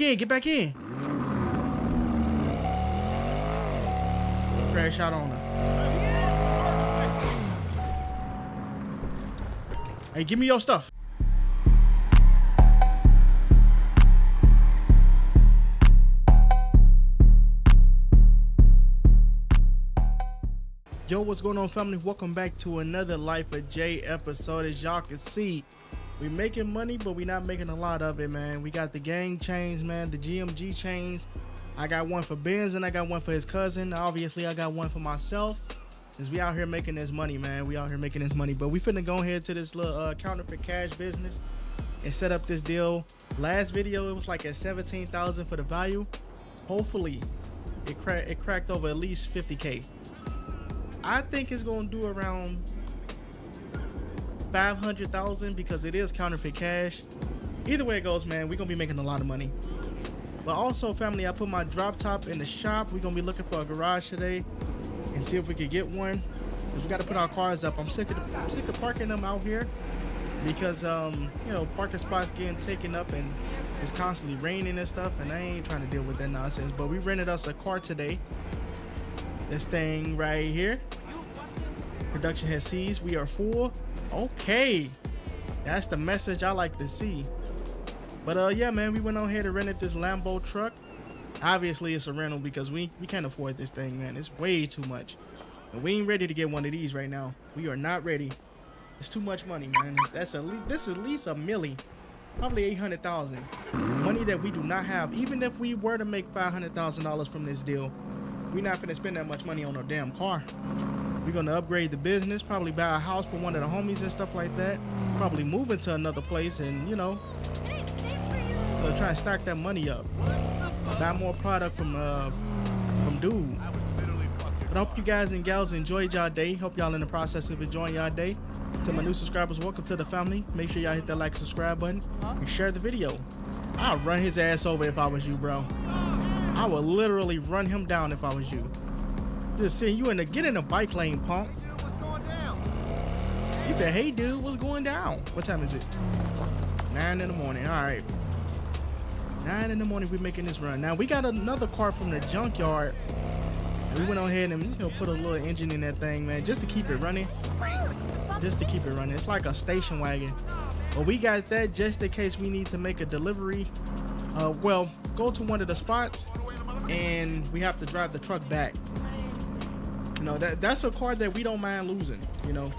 in. Get back in. Crash out on her. Hey, give me your stuff. Yo, what's going on, family? Welcome back to another Life of Jai episode. As y'all can see, we making money, but we not making a lot of it, man. We got the gang chains, man, the GMG chains. I got one for Benz and I got one for his cousin. Obviously, I got one for myself. Since we out here making this money, man. We out here making this money. But we finna go ahead to this little uh, counterfeit cash business and set up this deal. Last video, it was like at 17,000 for the value. Hopefully, it, cra it cracked over at least 50K. I think it's gonna do around 500,000 because it is counterfeit cash. Either way it goes, man, we're gonna be making a lot of money. But also, family, I put my drop top in the shop. We're gonna be looking for a garage today and see if we could get one. Cause we gotta put our cars up. I'm sick of I'm sick of parking them out here because um you know parking spots getting taken up and it's constantly raining and stuff and I ain't trying to deal with that nonsense. But we rented us a car today. This thing right here. Production has seized. We are full. Okay. That's the message I like to see. But uh yeah, man, we went on here to rented this Lambo truck. Obviously it's a rental because we we can't afford this thing, man. It's way too much. And we ain't ready to get one of these right now. We are not ready. It's too much money, man. That's at least this is at least a milli. Probably 800,000. Money that we do not have. Even if we were to make $500,000 from this deal, we're not gonna spend that much money on a damn car. We're gonna upgrade the business, probably buy a house for one of the homies and stuff like that. Probably move into another place and you know, uh, try and stack that money up. Buy more product from uh from dude. But I hope you guys and gals enjoyed y'all day. Hope y'all in the process of enjoying y'all day. To my new subscribers, welcome to the family. Make sure y'all hit that like subscribe button and share the video. I'll run his ass over if I was you, bro. I would literally run him down if I was you. Just seeing you in the get in the bike lane, punk. He said, hey dude, what's going down? What time is it? Nine in the morning. All right. Nine in the morning, we're making this run. Now we got another car from the junkyard. We went on ahead and you know put a little engine in that thing, man, just to keep it running. Just to keep it running. It's like a station wagon. But we got that just in case we need to make a delivery. Uh, well, go to one of the spots and we have to drive the truck back. You know, that that's a card that we don't mind losing, you know.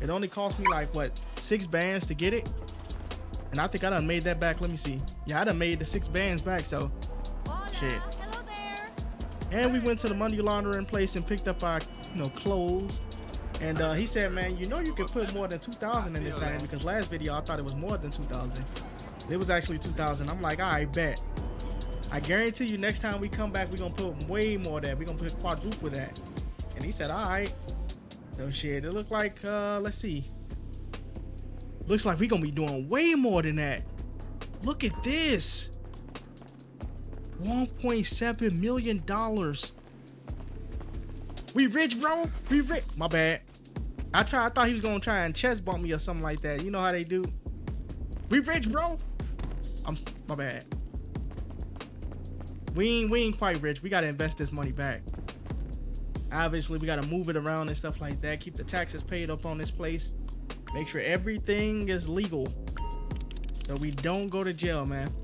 It only cost me like what six bands to get it. And I think I done made that back. Let me see. Yeah, I done made the six bands back, so shit. And we went to the money laundering place and picked up our, you know, clothes. And uh, he said, man, you know you can put more than 2,000 in this thing because last video I thought it was more than 2,000. It was actually 2,000. I'm like, I bet. I guarantee you next time we come back, we're going to put way more that. We're going to put quadruple that. And he said, all right. No shit. It looked like, uh, let's see. Looks like we're going to be doing way more than that. Look at this. $1.7 million. We rich, bro. We rich. My bad. I try. I thought he was gonna try and chest bump me or something like that. You know how they do. We rich, bro. I'm my bad. We ain't we ain't quite rich. We gotta invest this money back. Obviously, we gotta move it around and stuff like that. Keep the taxes paid up on this place. Make sure everything is legal. So we don't go to jail, man.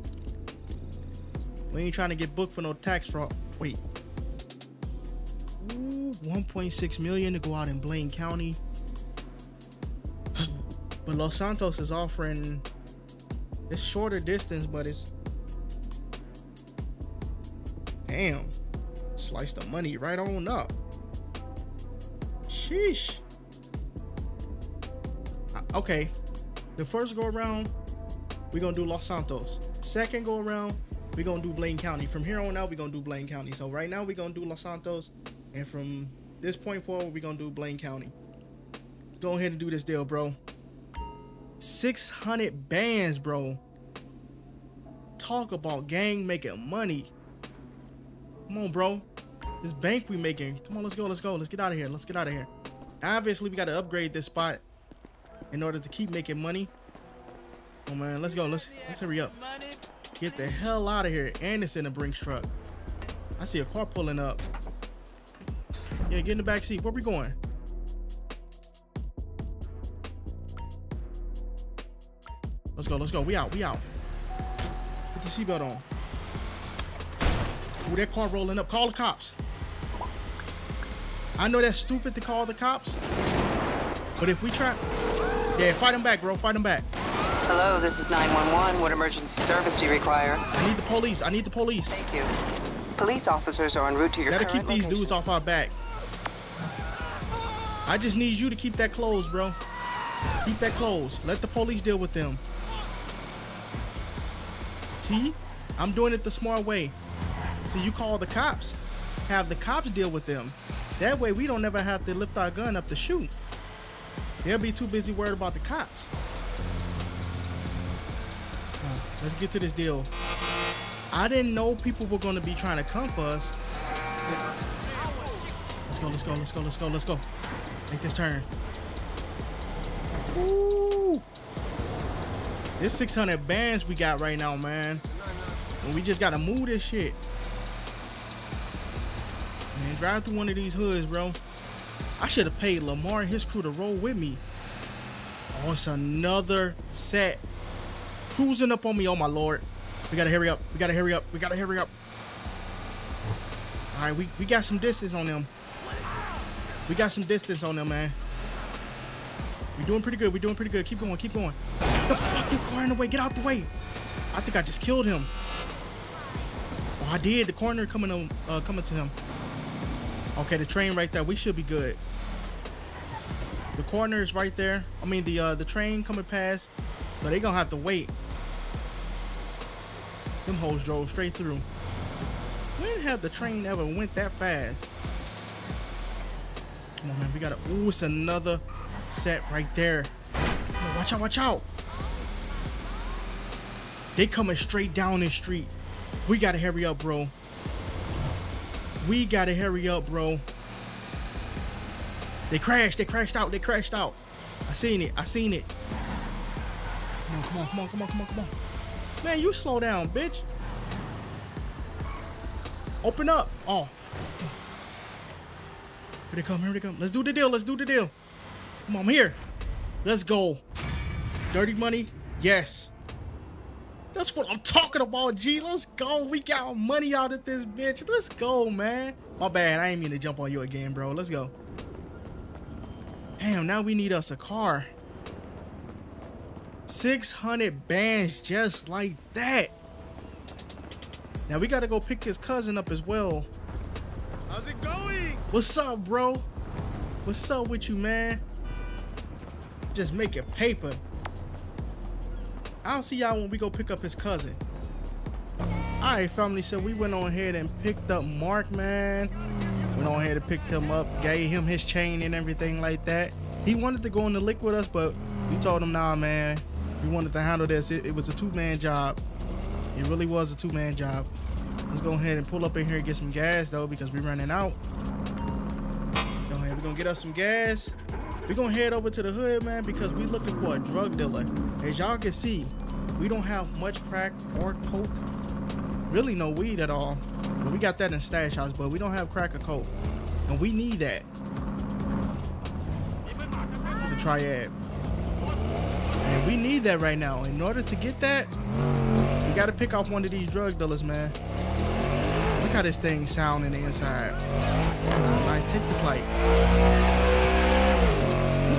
We ain't trying to get booked for no tax fraud. Wait. Ooh, 1.6 million to go out in Blaine County. but Los Santos is offering it's shorter distance, but it's damn. Slice the money right on up. Sheesh. Uh, Okay. The first go around, we're gonna do Los Santos. Second go around, we're gonna do Blaine County. From here on out, we're gonna do Blaine County. So right now we're gonna do Los Santos, and from this point forward, we're gonna do Blaine County. Go ahead and do this deal, bro. 600 bands, bro. Talk about gang making money. Come on, bro. This bank we making. Come on, let's go, let's go. Let's get out of here. Let's get out of here. Obviously, we gotta upgrade this spot in order to keep making money. Oh man, let's go. Let's let's hurry up. get the hell out of here. And it's in a Brinks truck. I see a car pulling up. Yeah, get in the back seat. Where we going? Let's go, let's go. We out, we out. Put the seatbelt on. Ooh, that car rolling up. Call the cops. I know that's stupid to call the cops. But if we try... Yeah, fight them back, bro. Fight them back. Hello, this is 911. What emergency service do you require? I need the police. I need the police. Thank you. Police officers are en route to your Gotta keep these location. dudes off our back. I just need you to keep that closed, bro. Keep that closed. Let the police deal with them. See? I'm doing it the smart way. So you call the cops. Have the cops deal with them. That way we don't ever have to lift our gun up to shoot. They'll be too busy worried about the cops. Let's get to this deal. I didn't know people were going to be trying to come for us. Let's go, let's go, let's go, let's go, let's go. Make this turn. Ooh. This 600 bands we got right now, man. And we just got to move this shit. Drive through one of these hoods, bro. I should have paid Lamar and his crew to roll with me. Oh, it's another set. Cruising up on me, oh my lord. We gotta hurry up. We gotta hurry up. We gotta hurry up. All right, we, we got some distance on them. We got some distance on them, man. We're doing pretty good. We're doing pretty good. Keep going. Keep going. The fucking car in the way. Get out the way. I think I just killed him. Oh, I did. The corner coming on, uh, coming to him. Okay, the train right there. We should be good. The corner is right there. I mean, the uh, the train coming past, but they gonna have to wait. Them hoes drove straight through. When have the train ever went that fast? Come on, man. We gotta. Ooh, it's another set right there. On, watch out! Watch out! They coming straight down this street. We gotta hurry up, bro. We gotta hurry up, bro. They crashed. They crashed out. They crashed out. I seen it. I seen it. Come on, come on, come on, come on, come on, come on. Man, you slow down, bitch. Open up. Oh. Here they come. Here they come. Let's do the deal. Let's do the deal. Come on, I'm here. Let's go. Dirty money. Yes. That's what I'm talking about, G. Let's go. We got money out of this bitch. Let's go, man. My bad. I ain't mean to jump on you again, bro. Let's go. Damn, now we need us a car. 600 bands just like that. Now we gotta go pick his cousin up as well. How's it going? What's up, bro? What's up with you, man? Just making paper. I'll see y'all when we go pick up his cousin. Alright, family, so we went on ahead and picked up Mark, man. Went on ahead and picked him up, gave him his chain and everything like that. He wanted to go in the lick with us, but we told him, nah, man. We wanted to handle this. It, it was a two-man job. It really was a two-man job. Let's go ahead and pull up in here and get some gas, though, because we're running out. Go ahead, we're gonna get us some gas. We're gonna head over to the hood, man, because we're looking for a drug dealer. As y'all can see, we don't have much crack or coke. Really no weed at all. But we got that in stash house, but we don't have crack or coke. And we need that. The triad. And we need that right now. In order to get that, we gotta pick off one of these drug dealers, man. Look how this thing sound in the inside. Nice, take this light.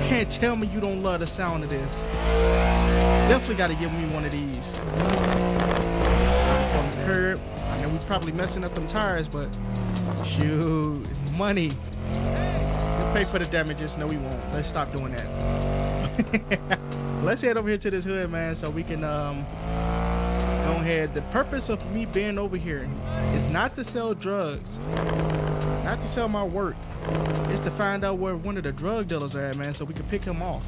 Can't tell me you don't love the sound of this. Definitely gotta give me one of these. On the curb. I know we're probably messing up them tires, but shoot, it's money. We'll pay for the damages. No, we won't. Let's stop doing that. Let's head over here to this hood, man, so we can um go ahead. The purpose of me being over here is not to sell drugs, not to sell my work. It's to find out where one of the drug dealers are at, man, so we can pick him off.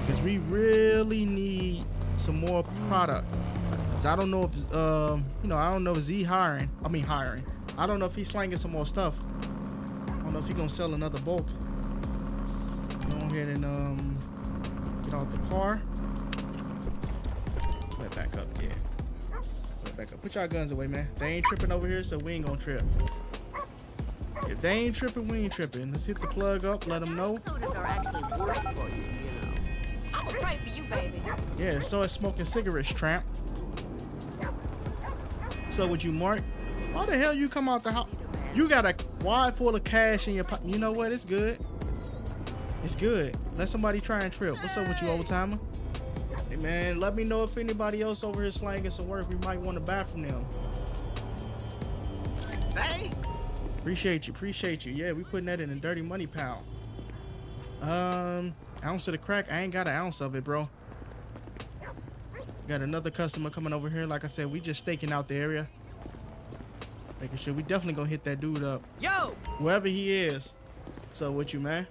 Because we really need some more product. Cause I don't know if um you know I don't know if Z hiring. I mean hiring. I don't know if he's slanging some more stuff. I don't know if he's gonna sell another bulk. Go ahead and um get out the car. Let back up, yeah. back up. Put y'all guns away, man. They ain't tripping over here, so we ain't gonna trip. If they ain't tripping, we ain't tripping. Let's hit the plug up, let them know. For you, baby. Yeah, so smoking cigarettes, tramp. So would you, Mark? Why the hell you come out the house? You got a wad full of cash in your pocket. You know what? It's good. It's good. Let somebody try and trip. What's up with you, old timer? Hey man, let me know if anybody else over here slanging some work we might want to buy from them. Thanks. Appreciate you, appreciate you. Yeah, we putting that in a dirty money pal. Um, ounce of the crack. I ain't got an ounce of it, bro. Got another customer coming over here. Like I said, we just staking out the area. Making sure we definitely gonna hit that dude up. Yo, Whoever he is. So with you, man.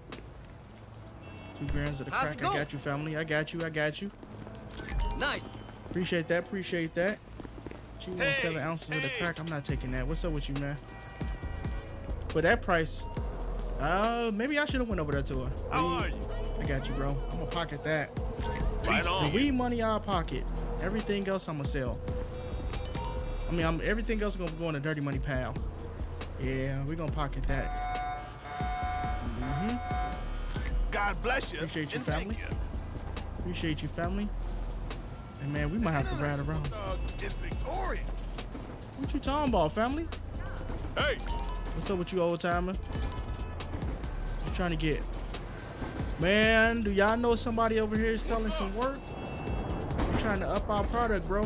Two grams of the How's crack. I got you, family. I got you. I got you. Nice. Appreciate that. Appreciate that. She wants seven ounces of the crack. I'm not taking that. What's up with you, man? For that price, uh, maybe I should have went over there to her. How We- are you? I got you, bro. I'm gonna pocket that. Right The on. weed money I'll pocket. Everything else I'm gonna sell. I mean, I'm everything else gonna go in a dirty money pile. Yeah, we gonna pocket that. Mhm. God bless you. Appreciate you, family. you. Appreciate you, family. And man, we might have to ride around. What you talking about, family? Hey, What's up with you, old timer? You trying to get? Man, do y'all know somebody over here selling some work? We trying to up our product, bro.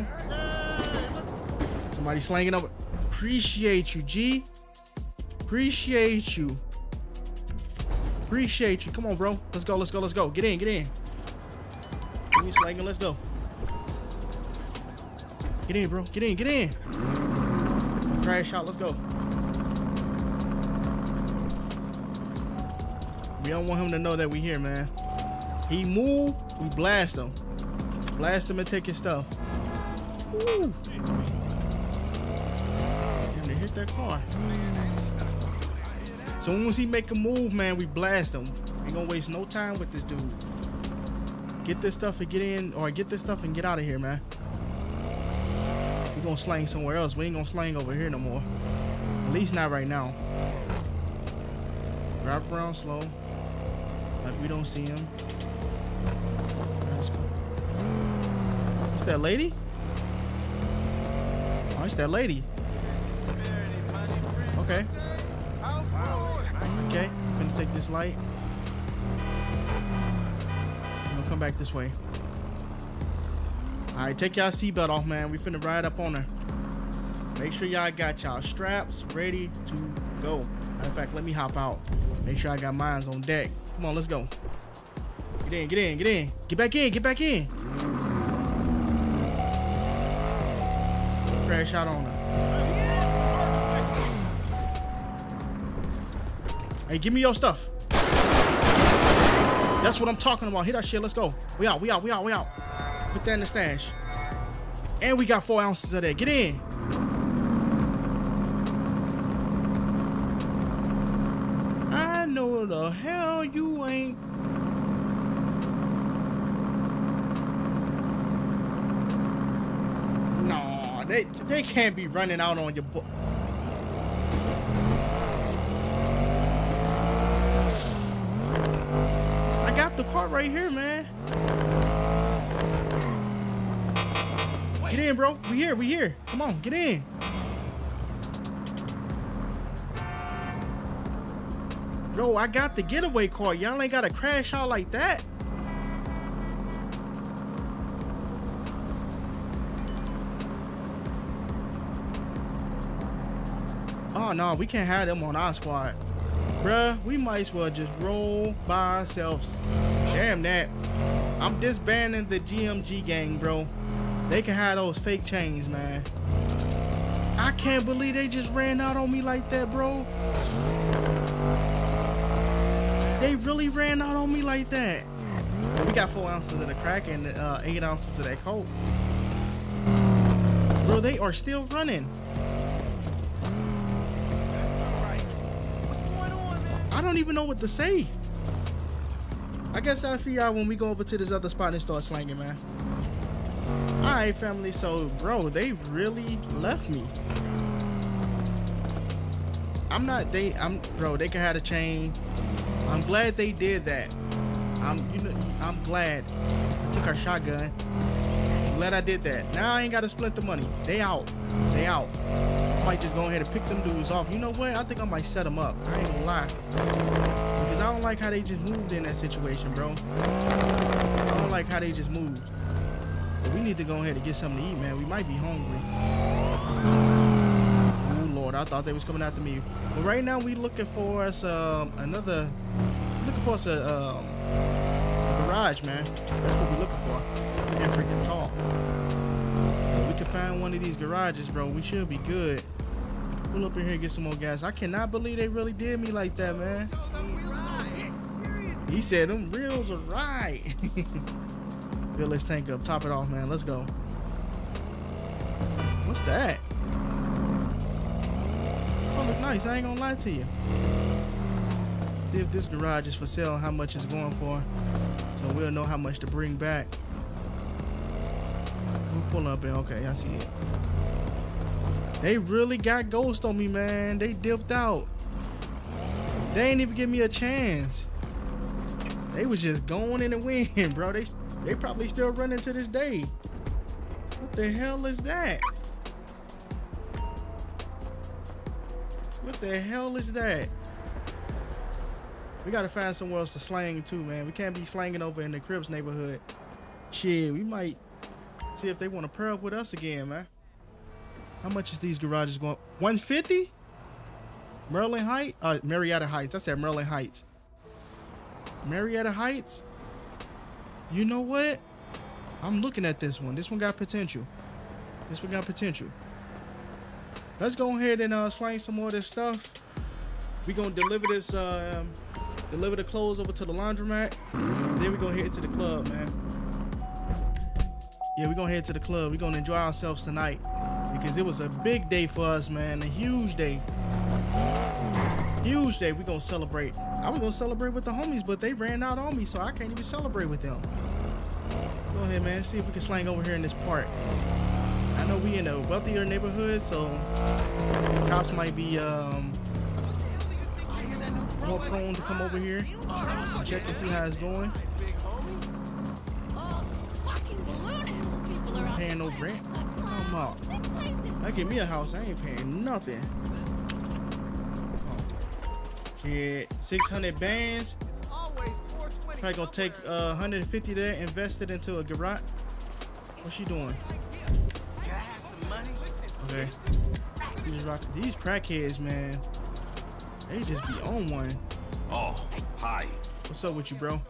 Somebody slanging up. Appreciate you, G. Appreciate you. Appreciate you. Come on, bro. Let's go. Let's go. Let's go. Get in. Get in. We slanging. Let's go. Get in, bro. Get in. Get in. Crash out. Let's go. We don't want him to know that we here, man. He move, we blast him. Blast him and take his stuff. Woo. And they hit that car. Soon as he make a move, man, we blast him. We gonna waste no time with this dude. Get this stuff and get in, or get this stuff and get out of here, man. We gonna slang somewhere else. We ain't gonna slang over here no more. At least not right now. Drive around slow. Like we don't see him. It's that lady? Oh, it's that lady. Okay. Okay. I'm gonna take this light. We're gonna come back this way. Alright, take y'all seatbelt off, man. We finna ride up on her. Make sure y'all got y'all straps ready to go. Matter of fact, let me hop out. Make sure I got mines on deck. Come on, let's go. Get in, get in, get in. Get back in, get back in. Crash out on her. Hey, give me your stuff. That's what I'm talking about. Hit that shit. Let's go. We out, we out, we out, we out. Put that in the stash. And we got four ounces of that. Get in. I know the hell you ain't. No, they they can't be running out on your book. I got the car right here, man. Get in, bro. We here. We here. Come on, get in. Bro, I got the getaway car. Y'all ain't got to crash out like that. Oh, no. We can't have them on our squad. Bruh, we might as well just roll by ourselves. Damn that. I'm disbanding the GMG gang, bro. They can have those fake chains, man. I can't believe they just ran out on me like that, bro. They really ran out on me like that. We got four ounces of the crack and uh, eight ounces of that coke. Bro, they are still running. I don't even know what to say. I guess I'll see y'all when we go over to this other spot and start slanging, man. All right, family. So, bro, they really left me. I'm not. They. I'm. Bro, they could have a chain. I'm glad they did that. I'm. You know. I'm glad. I took our shotgun. I'm glad I did that. Now I ain't got to split the money. They out. They out. I might just go ahead and pick them dudes off. You know what? I think I might set them up. I ain't gonna lie. Because I don't like how they just moved in that situation, bro. I don't like how they just moved. We need to go ahead and get something to eat, man. We might be hungry. Oh Lord, I thought they was coming after me. But right now we looking for us um, another. Looking for us a, um, a garage, man. That's what we looking for. We're freaking tall. If we can find one of these garages, bro, we should be good. Pull up in here and get some more gas. I cannot believe they really did me like that, man. He said them reels are right. Fill this tank up, top it off, man. Let's go. What's that? Oh, look nice. I ain't gonna lie to you. See if this garage is for sale how much it's going for. So we'll know how much to bring back. We pull up in. Okay, I see it. They really got ghost on me, man. They dipped out. They ain't even give me a chance. They was just going in the wind, bro. They they probably still running to this day. What the hell is that? What the hell is that? We gotta find somewhere else to slang too, man. We can't be slanging over in the Crips neighborhood. Shit, we might see if they want to pair up with us again, man. How much is these garages going? 150? Maryland Heights? Uh, Murrieta Heights. I said Maryland Heights. Murrieta Heights? You know what? I'm looking at this one. This one got potential. This one got potential. Let's go ahead and uh, slang some more of this stuff. We gonna deliver this, um, deliver the clothes over to the laundromat. Then we gonna head to the club, man. Yeah, we gonna head to the club. We gonna enjoy ourselves tonight because it was a big day for us, man. A huge day. Huge day. We gonna celebrate. I was gonna celebrate with the homies, but they ran out on me, so I can't even celebrate with them. Go ahead, man. See if we can slang over here in this part. I know we in a wealthier neighborhood, so cops might be um, more prone to come over here, check and see how it's going. Paying no rent. Come on. I give me a house, I ain't paying nothing. Yeah, 600 bands. Probably gonna take uh, 150 there, invest it into a garage. What's she doing? Okay. These, rock, these crackheads, man. They just be on one. Oh, hi. What's up with you, bro?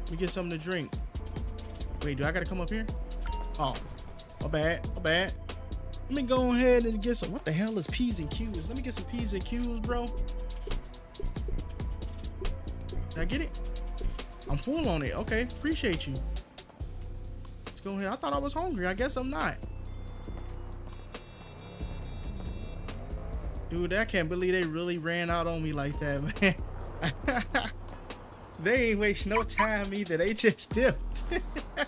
Let me get something to drink. Wait, do I gotta come up here? Oh, my bad, my bad. Let me go ahead and get some. What the hell is P's and Q's? Let me get some P's and Q's, bro. Did I get it? I'm full on it. Okay, appreciate you. Let's go ahead. I thought I was hungry. I guess I'm not. Dude, I can't believe they really ran out on me like that, man. they ain't waste no time either. They just dipped.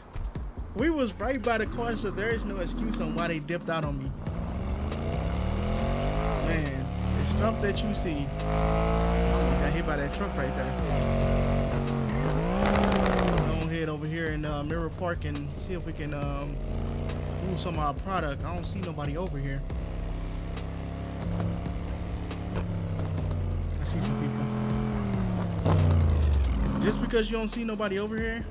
we was right by the car, so there is no excuse on why they dipped out on me. Man, the stuff that you see. Oh, got hit by that truck right there. Go ahead over here in uh, Mirror Park and see if we can um, move some of our product. I don't see nobody over here. I see some people. Just because you don't see nobody over here,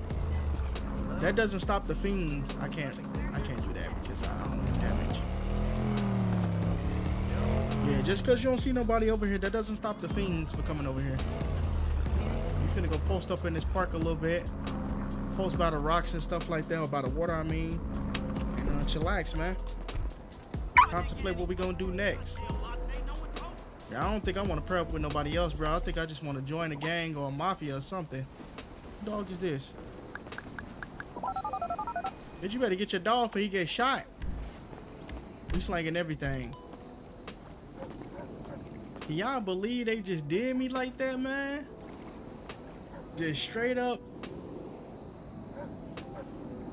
that doesn't stop the fiends. I can't. I can't do that because I don't do damage. Yeah, just because you don't see nobody over here, that doesn't stop the fiends for coming over here. Finna go post up in this park a little bit. Post by the rocks and stuff like that, or by the water, I mean. And uh, chillax, man. Contemplate what we gonna do next. Yeah, I don't think I want to pair up with nobody else, bro. I think I just want to join a gang or a mafia or something. What dog is this? Bitch, you better get your dog for he get shot. We slanging everything. Can y'all believe they just did me like that, man? Just straight up.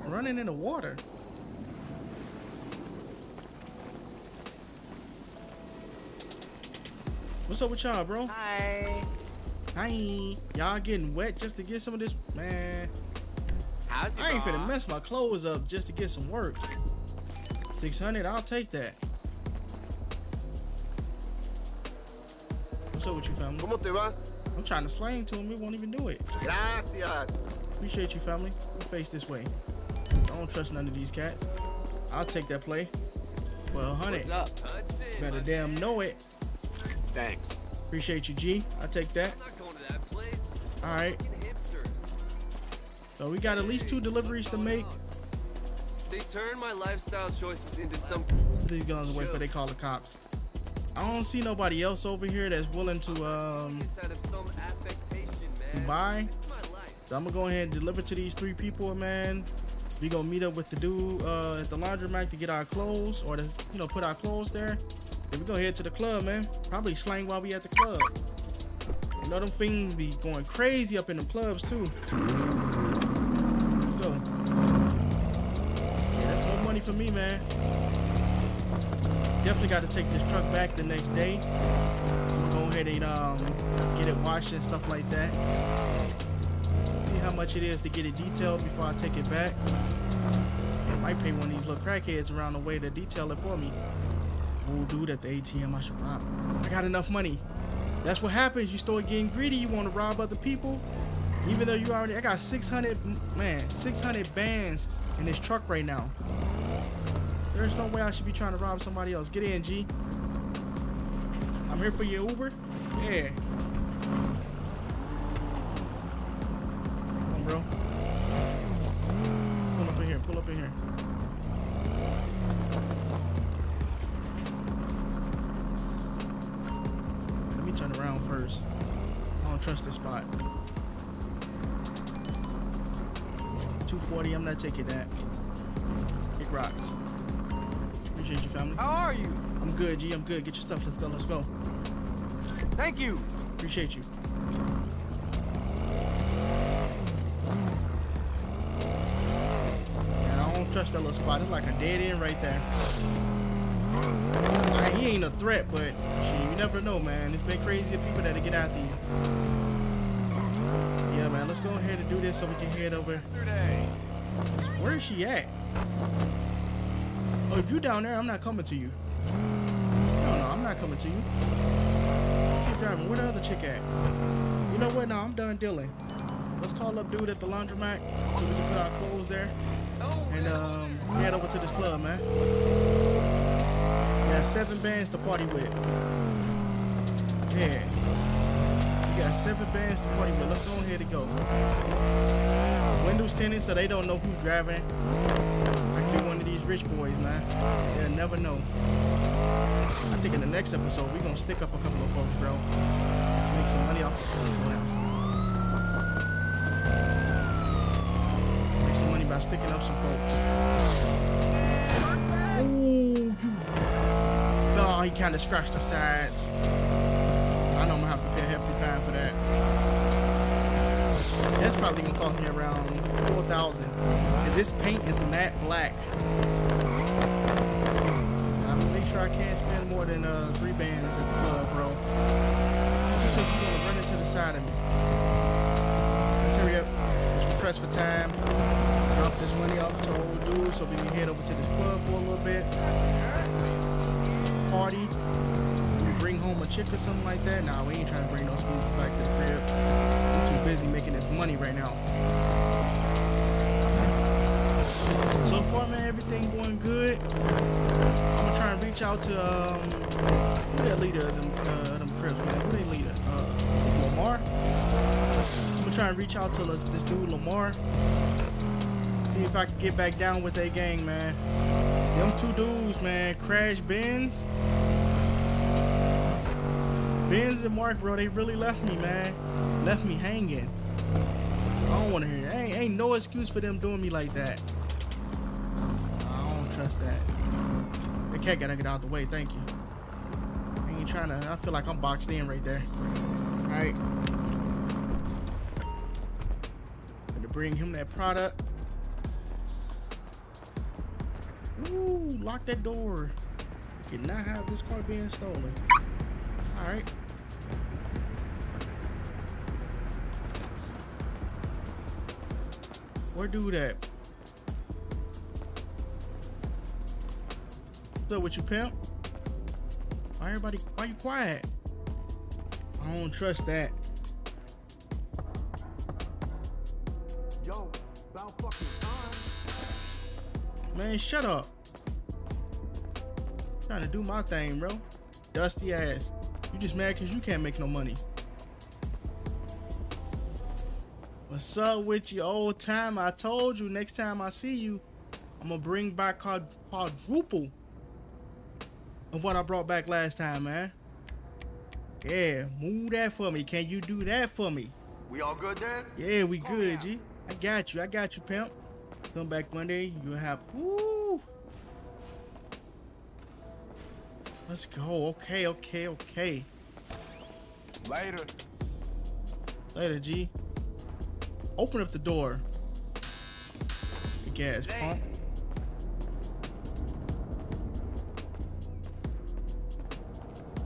running in the water. What's up with y'all, bro? Hi. Hi. Y'all getting wet just to get some of this? Man, How's your I ain't finna boss? mess my clothes up just to get some work. 600, I'll take that. What's up with you, family? ¿Cómo te va? I'm trying to slang to him, he won't even do it. Gracias. Appreciate you, family. We'll face this way. I don't trust none of these cats. I'll take that play. Well, honey, What's up? better damn know it. Thanks. Appreciate you, G. I take that. not going to that. All right. So we got at least two deliveries to make. They turn my lifestyle choices into some. These guns wait for they call the cops. I don't see nobody else over here that's willing to um Out of some affectation, man. buy. It's my life. So I'm gonna go ahead and deliver to these three people, man. We gonna meet up with the dude uh, at the laundromat to get our clothes, or to you know put our clothes there. Then we gonna head to the club, man. Probably slang while we at the club. You know them things be going crazy up in the clubs too. Let's go. Yeah, that's more money for me, man. Definitely got to take this truck back the next day. Go ahead and um, get it washed and stuff like that see how much it is to get it detailed before I take it back. I might pay one of these little crackheads around the way to detail it for me. Ooh, dude at the ATM, I should rob. I got enough money. That's what happens. You start getting greedy. You want to rob other people. Even though you already, I got 600, man, 600 bands in this truck right now. There's no way I should be trying to rob somebody else. Get in, G. I'm here for your Uber. Yeah. Come on, bro. Pull up in here. Pull up in here. Let me turn around first. I don't trust this spot. 240. I'm not taking that. It rocks. Appreciate you, family. How are you? I'm good, G. I'm good. Get your stuff. Let's go. Let's go. Thank you. Appreciate you. Yeah, I don't trust that little spot. It's like a dead end right there. He ain't a threat, but shit, you never know, man. It's been crazy of people that'll get after you. Yeah, man. Let's go ahead and do this so we can head over. Where is she at? Oh, if you down there, I'm not coming to you. No, no, I'm not coming to you. Keep driving. Where the other chick at? You know what? No, I'm done dealing. Let's call up dude at the laundromat so we can put our clothes there and um, head over to this club, man. We got seven bands to party with. Yeah. We got seven bands to party with. Let's go ahead and go. Windows tinted so they don't know who's driving. Rich boys, man. They'll never know. I think in the next episode, we're gonna stick up a couple of folks, bro. Make some money off of Make some money by sticking up some folks. Ooh. Oh, he kind of scratched the sides. I know I'm gonna have to pay a hefty fine for that. That's probably gonna cost me around 4000 And this paint is matte black. I'm gonna make sure I can't spend more than uh, three bands at the club, bro. Because he's gonna run into the side of me. Let's hurry up. Let's request for time. Drop this money off to old dude so we can head over to this club for a little bit. Party. Chick or something like that. Nah, we ain't trying to bring no squeezes back to the crib. We're too busy making this money right now. So far, man, everything going good. I'm gonna try and reach out to um, who that leader of them, uh, them Crips, man? Who they leader? Uh, Lamar. I'm gonna try and reach out to this dude Lamar. See if I can get back down with that gang, man. Them two dudes, man, Crash Benz. Benz and Mark, bro, they really left me, man. Left me hanging. I don't want to hear it. Ain't, ain't no excuse for them doing me like that. I don't trust that. The cat gotta get out the way. Thank you. I ain't trying to. I feel like I'm boxed in right there. All right. Gonna bring him that product. Ooh, lock that door. We cannot have this car being stolen. All right. Where do that? What's up with you, pimp? Why everybody? Why you quiet? I don't trust that. Yo, about fucking time. Man, shut up. Trying to do my thing, bro. Dusty ass. You just mad because you can't make no money. What's up with you, old time? I told you next time I see you, I'm gonna bring back quad- quadruple of what I brought back last time, man. Yeah, move that for me. Can you do that for me? We all good then? Yeah, we good, G. I got you. I got you, pimp. Come back Monday. You'll have. Woo. Let's go. Okay, okay, okay. Later. Later, G. Open up the door. Gas pump.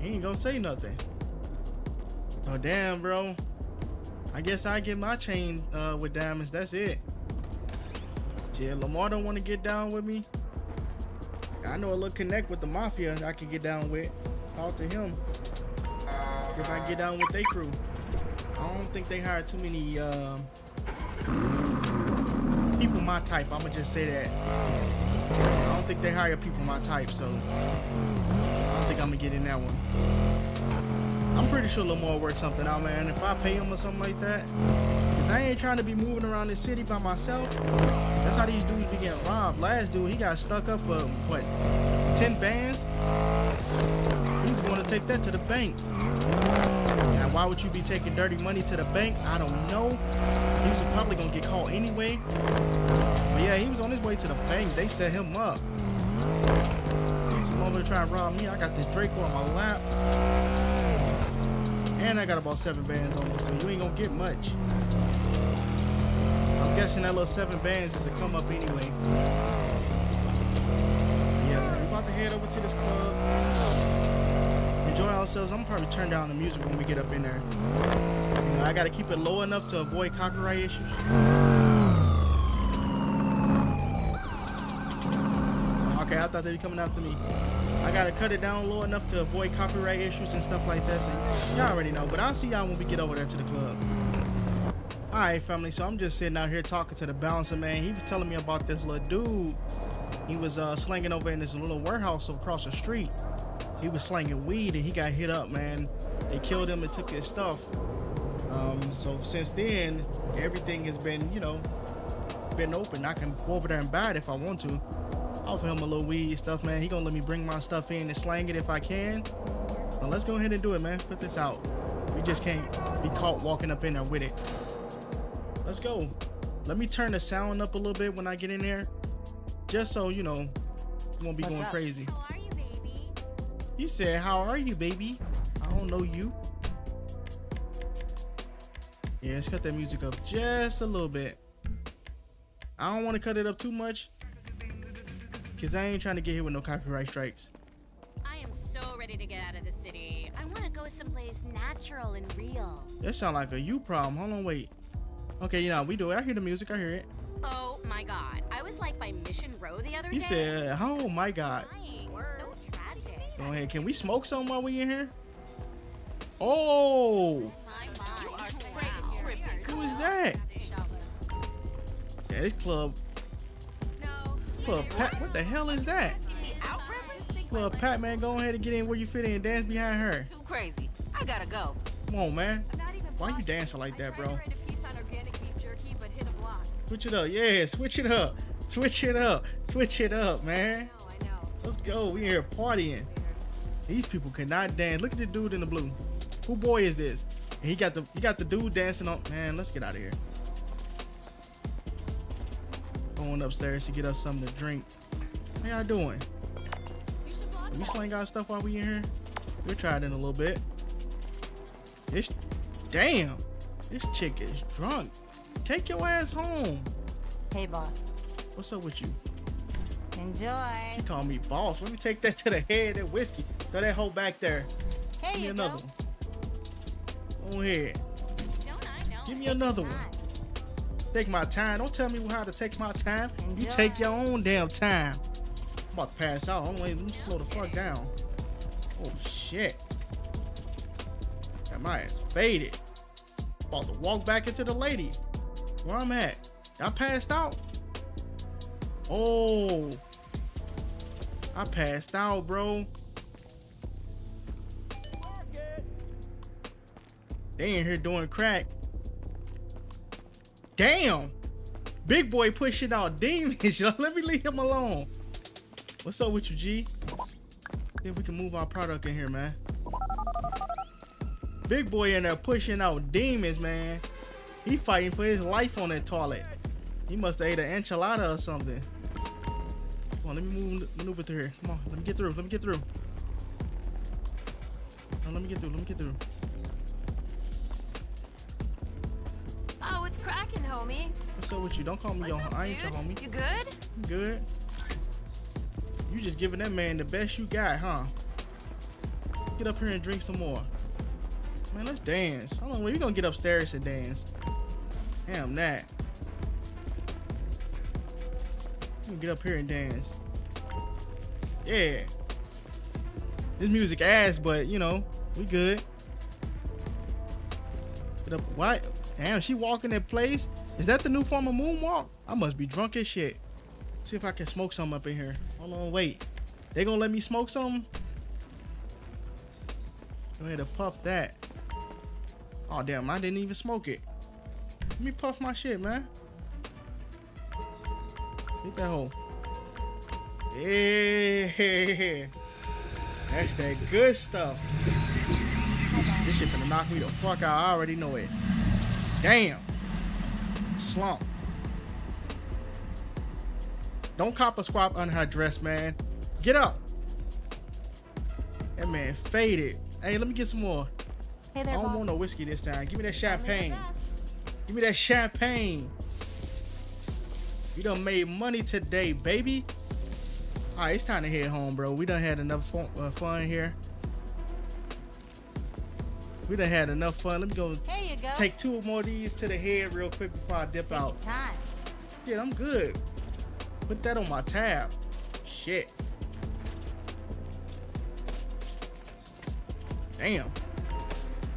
He ain't gonna say nothing. Oh damn, bro. I guess I get my chain uh, with diamonds. That's it. Yeah, Lamar don't want to get down with me. I know a little connect with the mafia I can get down with. Talk to him. If I get down with their crew. I don't think they hire too many um, people my type. I'ma just say that. I don't think they hire people my type, so I don't think I'm gonna get in that one. I'm pretty sure Lamar worked something out, man. If I pay him or something like that, cause I ain't trying to be moving around this city by myself. That's how these dudes be getting robbed. Last dude, he got stuck up for what, 10 bands? He's going to take that to the bank. Now, why would you be taking dirty money to the bank? I don't know. He was probably gonna get caught anyway. But yeah, he was on his way to the bank. They set him up. He's over trying to rob me. I got this Draco on my lap. And I got about seven bands on me, so you ain't gonna get much. I'm guessing that little seven bands is a come up anyway. Yeah, we about to head over to this club. Enjoy ourselves. I'm probably turn down the music when we get up in there. You know, I gotta keep it low enough to avoid copyright issues. Okay, I thought they'd be coming after me. I gotta cut it down low enough to avoid copyright issues and stuff like that. So y'all already know. But I'll see y'all when we get over there to the club. All right, family. So I'm just sitting out here talking to the bouncer man. He was telling me about this little dude. He was uh, slanging over in this little warehouse across the street. He was slanging weed and he got hit up, man. They killed him and took his stuff. Um, so since then, everything has been, you know, been open. I can go over there and buy it if I want to. Offer him a little weed stuff, man. He gonna let me bring my stuff in and slang it if I can. Now let's go ahead and do it, man. Put this out. We just can't be caught walking up in there with it. Let's go. Let me turn the sound up a little bit when I get in there. Just so, you know, you won't be going crazy. You said, how are you, baby? I don't know you. Yeah, let's cut that music up just a little bit. I don't want to cut it up too much. Cause I ain't trying to get hit with no copyright strikes. I am so ready to get out of the city. I want to go someplace natural and real. That sound like a you problem. Hold on, wait. Okay, you know, we do it. I hear the music. I hear it. Oh my god. I was like by Mission Row the other He day. said, oh my God. Dying. So tragic. Go ahead. Can we smoke some while we in here? Oh, My mind. You are straight tripping. who is that? Yeah, this club, No. club Pat. What the hell is that? Club Pat, man, go ahead and get in where you fit in. Dance behind her. Too crazy. I gotta go. Come on, man. Why you dancing like that, bro? Switch it up. Yeah, switch it up. Switch it up. Switch it up, man. Let's go. We here partying. These people cannot dance. Look at the dude in the blue. Who boy is this? And he got the he got the dude dancing on. Man, let's get out of here. Going upstairs to get us something to drink. How y'all doing? We slang our stuff while we in here. We'll try it in a little bit. This, damn, this chick is drunk. Take your ass home. Hey, boss. What's up with you? Enjoy. She called me boss. Let me take that to the head. That whiskey. Throw that hoe back there. Here Give me you another go. one. Go here. Don't I know? Give me another one. Take my time. Don't tell me how to take my time. You take your own damn time. I'm about to pass out. On, let me slow the fuck down. Oh shit. Got my ass faded. About to walk back into the lady. Where I'm at. I passed out. Oh. I passed out, bro. They in here doing crack. Damn. Big boy pushing out demons, yo. Let me leave him alone. What's up with you, G? If we can move our product in here, man. Big boy in there pushing out demons, man. He fighting for his life on that toilet. He must have ate an enchilada or something. Come on, let me move maneuver through here. Come on, let me get through. Let me get through. No, let me get through. Let me get through. What's up with you? Don't call me What's your up, I ain't your homie. You good? Good. You just giving that man the best you got, huh? Get up here and drink some more. Man, let's dance. Hold on, we gonna get upstairs and dance. Damn that. We get up here and dance. Yeah. This music ass, but you know, we good. Get up. What? Damn, she walking in place. Is that the new form of moonwalk? I must be drunk as shit. See if I can smoke some up in here. Hold on, wait. They gonna let me smoke some? Go ahead and puff that. Oh damn, I didn't even smoke it. Let me puff my shit, man. Hit that hole. Yeah. That's that good stuff. This shit finna knock me the fuck out. I already know it. Damn. Slump. Don't cop a squat under her dress, man. Get up. That man faded. Hey, let me get some more. Hey there, I don't want no whiskey this time. Give me that Tell me your champagne. Give me that champagne. You done made money today, baby. All right, it's time to head home, bro. We done had enough fun, uh, fun here. We done had enough fun. Let me go go. take two more of these to the head real quick before I dip Take out. time. Shit, I'm good. Put that on my tab. Shit. Damn.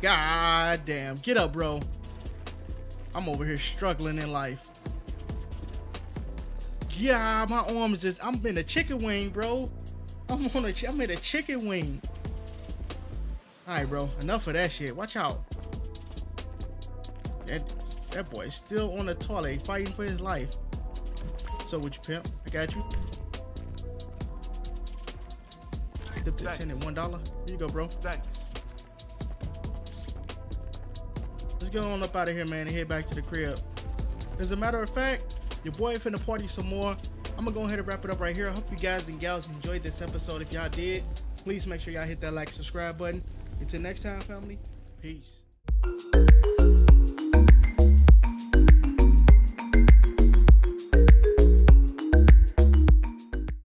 God damn. Get up, bro. I'm over here struggling in life. Yeah, my arms just. I'm in a chicken wing, bro. I'm on a. I'm in a chicken wing. All right, bro. Enough of that shit. Watch out. That that boy is still on the toilet fighting for his life. So with you, pimp? I got you. Dip the ten and one dollar. Here you go, bro. Thanks. Let's get on up out of here, man, and head back to the crib. As a matter of fact, your boy finna party some more. I'm gonna go ahead and wrap it up right here. I hope you guys and gals enjoyed this episode. If y'all did, please make sure y'all hit that like subscribe button. Until next time, family. Peace.